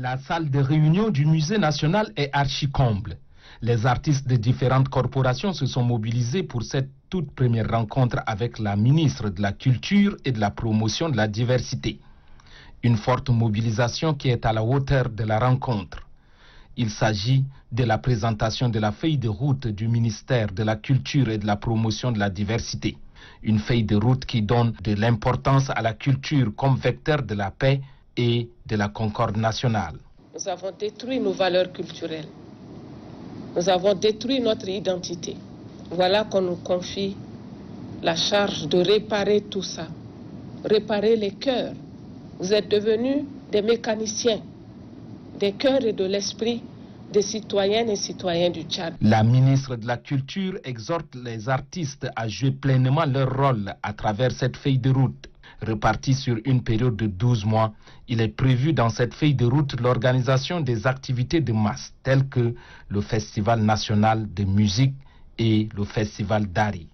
La salle de réunion du musée national est archi-comble. Les artistes de différentes corporations se sont mobilisés pour cette toute première rencontre avec la ministre de la Culture et de la Promotion de la Diversité. Une forte mobilisation qui est à la hauteur de la rencontre. Il s'agit de la présentation de la feuille de route du ministère de la Culture et de la Promotion de la Diversité. Une feuille de route qui donne de l'importance à la culture comme vecteur de la paix et de la concorde nationale. Nous avons détruit nos valeurs culturelles. Nous avons détruit notre identité. Voilà qu'on nous confie la charge de réparer tout ça, réparer les cœurs. Vous êtes devenus des mécaniciens des cœurs et de l'esprit des citoyennes et citoyens du Tchad. La ministre de la Culture exhorte les artistes à jouer pleinement leur rôle à travers cette feuille de route. Repartie sur une période de 12 mois, il est prévu dans cette feuille de route l'organisation des activités de masse telles que le Festival national de musique et le Festival d'Ari.